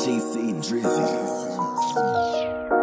GC Drizzy.